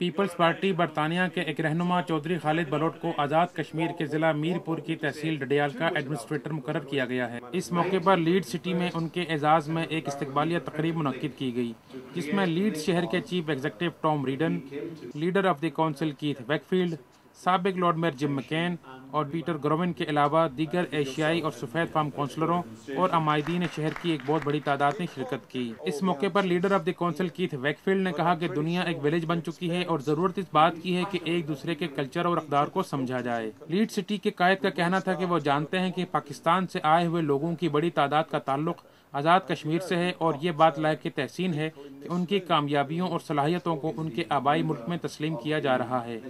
Peoples party बरतानिया के एक रहनुमा चौधरी खालिद बलोट को आज़ाद कश्मीर के ज़िला मीरपुर की तहसील डडियाल का एडमिनिस्ट्रेटर मुकर किया गया है। इस मौके पर लीड सिटी में उनके एजाज़ में एक इस्तबालिया तकरीब मनद की गई, जिसमें लीड शहर के chief executive Tom Riordan, leader of the council Keith Wakefield सबक लॉर्ड मेयर जिम मकैन और पीटर ग्रोविन के अलावा दीगर एशियाई और सफ़ेद फार्म काउंसलरों और अमायदीन शहर की एक बहुत बड़ी तादाद ने शिरकत की। इस मौके पर leader of the council Keith Wakefield ने कहा कि दुनिया एक विलेज बन चुकी है और ज़रूरत इस बात की है कि एक दूसरे के कल्चर और अकदार को समझा जाए। लीड सिटी के कायद का कहना था कि वो जानते हैं कि पाकिस्तान से आए हुए लोगों की बड़ी तादाद का ताल्लुक आज़ाद कश्मीर से है और ये बात लायक तहसीन है कि उनकी कामयाबियों और सलाहियतों को उनके आबाई मुल्क में तस्लीम किया जा रहा है।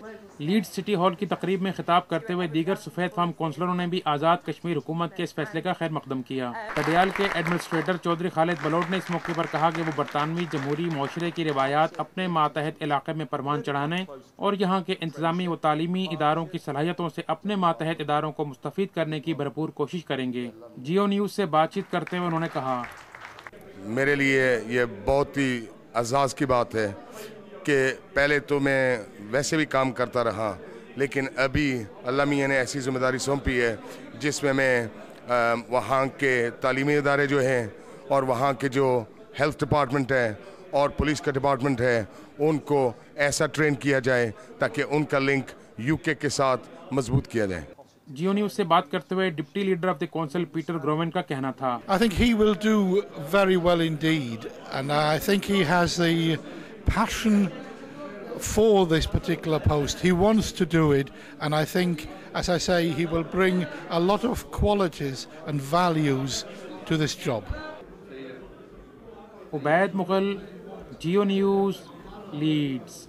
लीड सिटी हॉल की तकरीब में खिताब करते हुए दीगर सफ़ेद फार्म कौंसलरों ने भी आज़ाद कश्मीर हुकूमत के इस फैसले का खैर मकदम किया। कडियाल के एडमिनिस्ट्रेटर चौधरी खालिद बलोट ने इस मौके पर कहा कि वो बरतानवी जमहूरी माशरे की रवायात अपने मातहत इलाके में परवान चढ़ाने और यहाँ के इंतजामी व तालीमी इदारों की सलाहियतों से अपने मातहत इदारों को मुस्तफ़ करने की भरपूर कोशिश करेंगे। जियो न्यूज़ से बातचीत करते हुए उन्होंने कहा मेरे लिए ये बहुत ही एजाज़ की बात है कि पहले तो मैं वैसे भी काम करता रहा, लेकिन अभी अल्लाह मियाँ ने ऐसी ज़िम्मेदारी सौंपी है जिसमें मैं वहाँ के तालीमी इदारे जो हैं और वहाँ के जो हेल्थ डिपार्टमेंट है और पुलिस का डिपार्टमेंट है, उनको ऐसा ट्रेन किया जाए ताकि उनका लिंक यूके के साथ मज़बूत किया जाए। जियो न्यूज से बात करते हुए deputy leader of the council Peter Grovan का कहना था I think he will do very well indeed and I think he has the passion for this particular post. He wants to do it and I think as I say he will bring a lot of qualities and values to this job. Ubaid Mughal Geo News Leeds